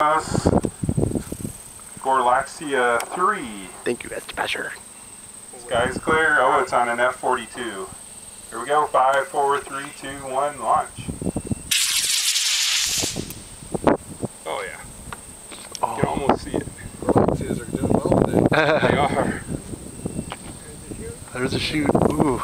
us. Gorlaxia 3. Thank you, Mr. Basher. Sky's clear. Oh, it's on an F-42. Here we go. Five, four, three, two, one, launch. Oh yeah. Oh. You can almost see it. Gorlaxias are doing well today. They are. There's a shoot. Ooh.